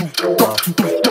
tum, tum, tum, tum,